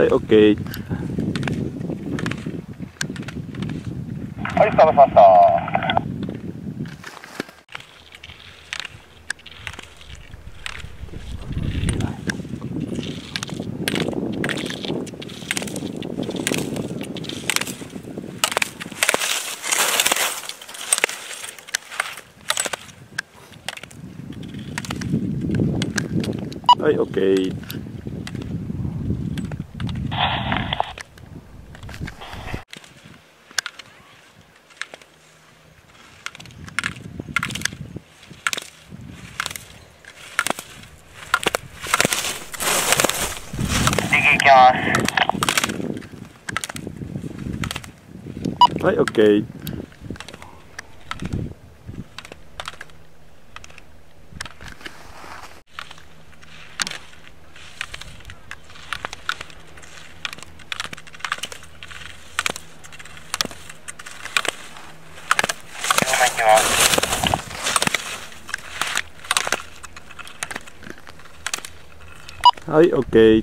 はい OK はいスタートしましたはい、Đấy, ok. Đấy, ok.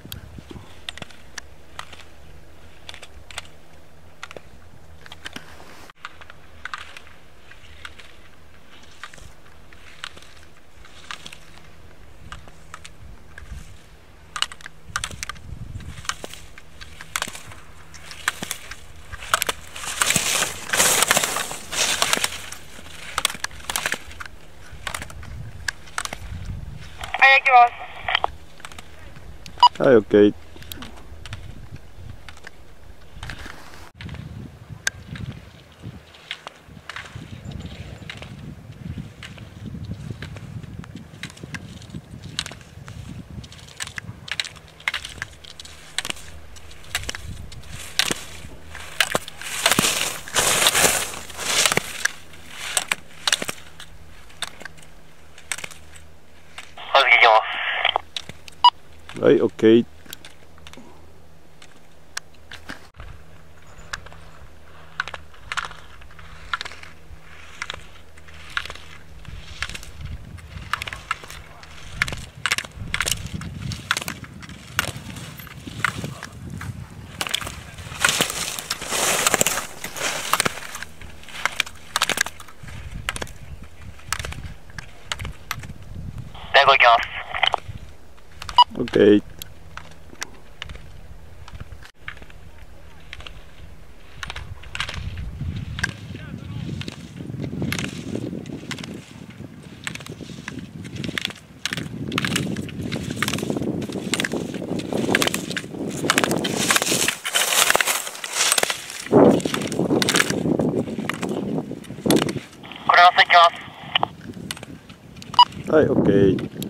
Hi, okay. I okay. There we go. Okay. Right, okay.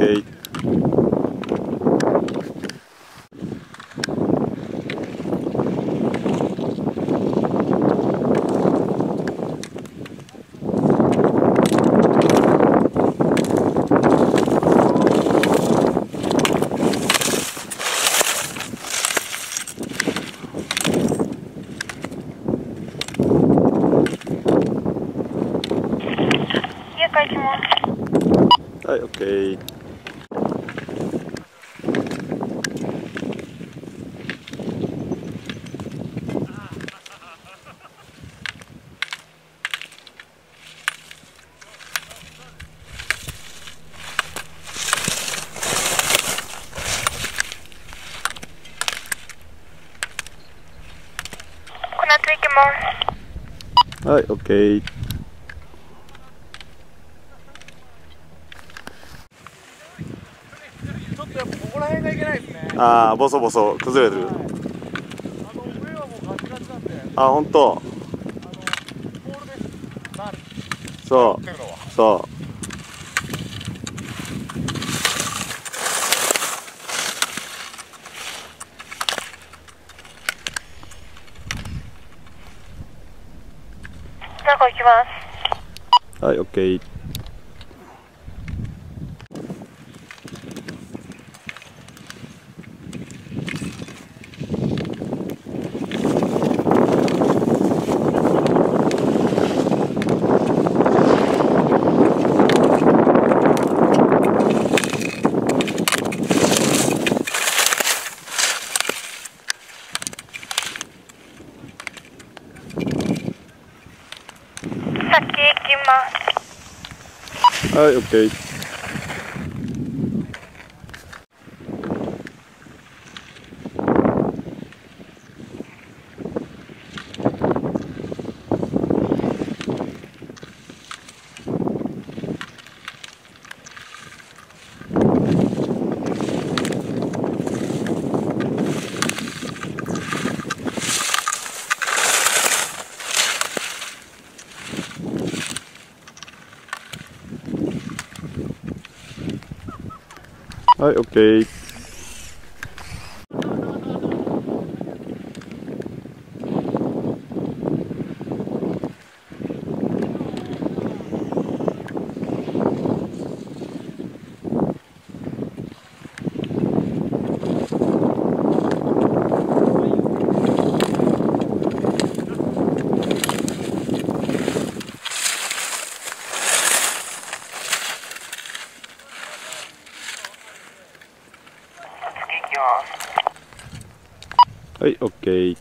cây Okay. はい、OK。ちょっとやっぱここら辺がいけないですね。ああ、ボソボソ崩れてる。はい、あ本当。そう。そう。きますはい OK Dankjewel. Hoi, oké. Hoi, oké. Okay. Okay.